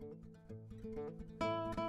Música